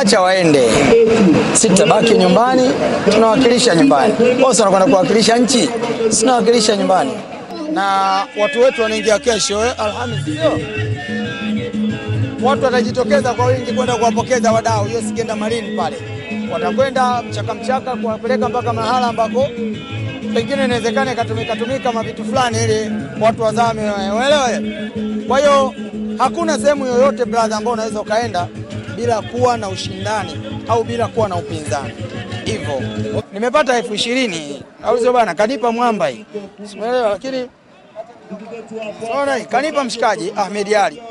acha waende, sitabaki nyumbani, tunawakilisha nyumbani. Wao wanakwenda kuwakilisha nchi, sinawakilisha nyumbani, na watu wetu wanaingia kesho eh, Alhamisi, sio watu watajitokeza kwa wingi kwenda kuwapokeza wadau. Hiyo Sigenda Marini pale watakwenda mchaka mchaka kuwapeleka mpaka mahala ambako pengine inawezekana ikatumika tumika mavitu fulani ili watu wazame, uelewe. Kwa hiyo hakuna sehemu yoyote brother, ambao unaweza ukaenda bila kuwa na ushindani au bila kuwa na upinzani. Hivyo nimepata elfu ishirini au sio bana, kanipa mwamba hii, lakini ona kanipa mshikaji Ahmed Ali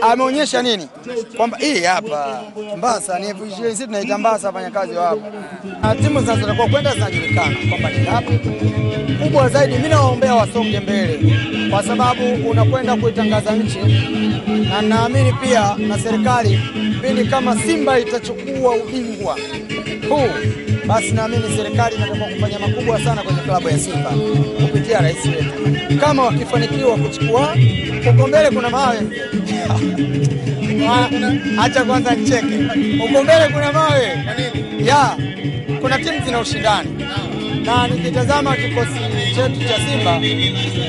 ameonyesha nini? Kwamba hii hapa Mbasa ni sisi tunaita Mbasa, wafanyakazi wa hapa na timu zinazotakiwa kwenda zinajulikana kwamba ni ngapi. Kubwa zaidi, mimi nawaombea wasonge mbele, kwa sababu unakwenda kuitangaza nchi, na naamini pia na serikali pindi kama Simba itachukua ubingwa huu basi naamini serikali inatakiwa kufanya makubwa sana kwenye klabu ya Simba kupitia rais wetu. Kama wakifanikiwa kuchukua huko mbele, kuna mawe acha kwanza nicheke, uko mbele kuna mawe. Ya kuna timu zina ushindani, na nikitazama kikosi chetu cha Simba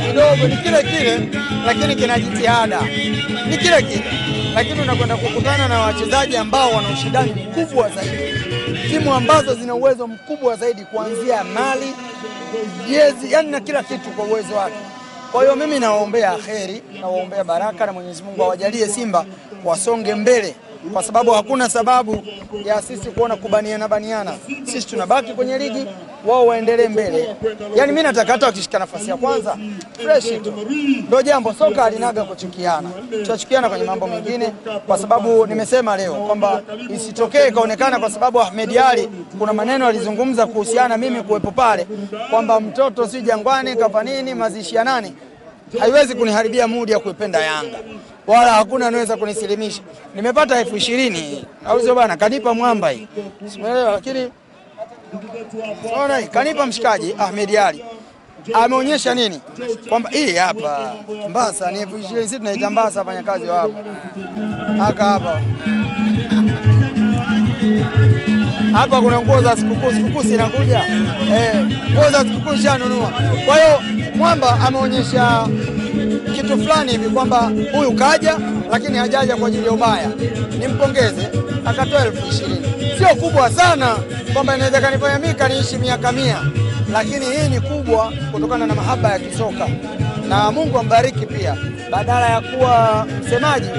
kidogo ni kile kile, lakini kina jitihada, ni kile kile, lakini unakwenda kukutana na wachezaji ambao wana ushindani mkubwa zaidi. Timu ambazo zina uwezo mkubwa zaidi kuanzia mali jezi, yani na kila kitu kwa uwezo wake. Kwa hiyo mimi nawaombea kheri, nawaombea baraka na Mwenyezi Mungu awajalie Simba wasonge mbele, kwa sababu hakuna sababu ya sisi kuona kubaniana baniana. Sisi tunabaki kwenye ligi, wao waendelee mbele. Yani mimi nataka hata wakishika nafasi ya kwanza fresh tu, ndio jambo. Soka alinaga kuchukiana, tutachukiana kwenye mambo mengine, kwa sababu nimesema leo kwamba isitokee ikaonekana kwa sababu Ahmed Ali kuna maneno alizungumza kuhusiana mimi kuwepo pale, kwamba mtoto si Jangwani kapa nini mazishi ya nani haiwezi kuniharibia mudi ya kuipenda Yanga. Wala hakuna anaweza kunisilimisha. Nimepata elfu ishirini au sio bana, kanipa mwamba hii, simuelewa, lakini unaona kanipa mshikaji Ahmed Ali. Ameonyesha nini? Kwamba hii hapa Mbasa ni elfu ishirini, sisi tunaita Mbasa, wafanyakazi wa hapa. Haka hapa. Hapa kuna nguo za sikukuu, sikukuu zinakuja. Eh, nguo za sikukuu shanunua. Kwa hiyo mwamba ameonyesha kitu fulani hivi kwamba huyu kaja, lakini hajaja kwa ajili ya ubaya. Nimpongeze, akatoa elfu ishirini, sio kubwa sana kwamba inaweza kanifanya mimi kaniishi miaka mia, lakini hii ni kubwa kutokana na mahaba ya kisoka, na Mungu ambariki pia, badala ya kuwa msemaji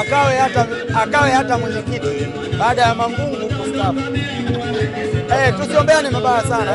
akawe hata, akawe hata mwenyekiti baada ya Mangungu kustaafu. Eh, tusiombeane mabaya sana,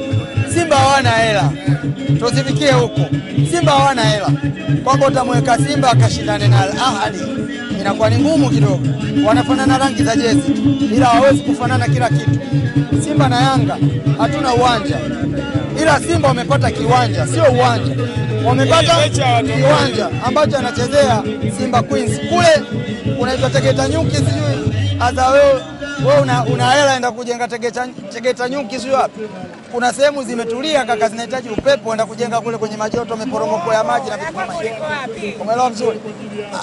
Simba hawana hela, tusifikie huko. Simba hawana hela, kwamba utamweka Simba akashindane na Al Ahly. Inakuwa ni ngumu kidogo. Wanafanana rangi za jezi. Ila hawezi kufanana kila kitu. Simba na Yanga hatuna uwanja, ila Simba wamepata kiwanja, sio uwanja, wamepata kiwanja ambacho anachezea Simba Queens. Kule unaitwa Tegeta Nyuki, sijui hata wewe una, una hela enda kujenga Tegeta, Tegeta Nyuki sio wapi. Kuna sehemu zimetulia kaka, zinahitaji upepo, enda kujenga kule kwenye majoto, maporomoko ya maji na vitu kama hivyo. Umeelewa vizuri?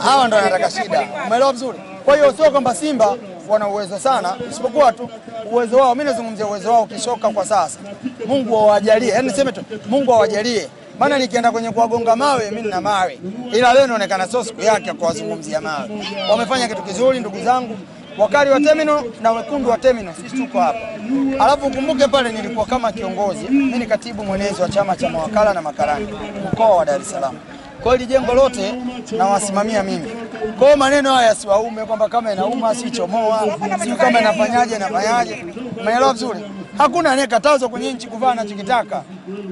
Hawa ndio wanataka shida, umeelewa vizuri? Kwa hiyo sio kwamba Simba wana uwezo sana, isipokuwa tu uwezo wao. Mimi nazungumzia uwezo wao kisoka kwa sasa. Mungu awajalie, yaani niseme tu Mungu awajalie maana nikienda kwenye kuwagonga mawe mimi nina mawe, ila leo inaonekana sio siku yake kuwazungumzia mawe. Wamefanya kitu kizuri ndugu zangu, wakali wa terminal na wekundu wa terminal, sisi tuko hapa. Alafu ukumbuke pale nilikuwa kama kiongozi, mimi ni katibu mwenezi wa chama cha mawakala na makarani mkoa wa Dar es Salaam. Kwa hiyo jengo lote nawasimamia mimi. Kwa hiyo maneno haya siwaume kwamba kama inauma si chomoa, si kama inafanyaje na inafanyaje. Umeelewa vizuri? Hakuna anayekatazwa kwenye nchi kuvaa anachokitaka.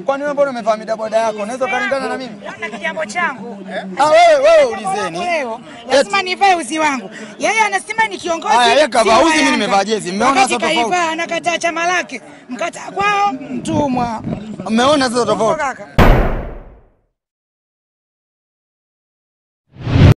Kwani wewe mbona umevaa midaboda yako? Unaweza kulingana na mimi? Na kijambo changu. Ah, wewe wewe ulizeni. Lazima nivae uzi wangu. Yeye anasema ni kiongozi. Haya, yeye kavaa uzi, mimi nimevaa jezi. Mmeona sasa tofauti? kaivaa anakataa chama lake. Mkataa kwao mtumwa. Mmeona sasa tofauti?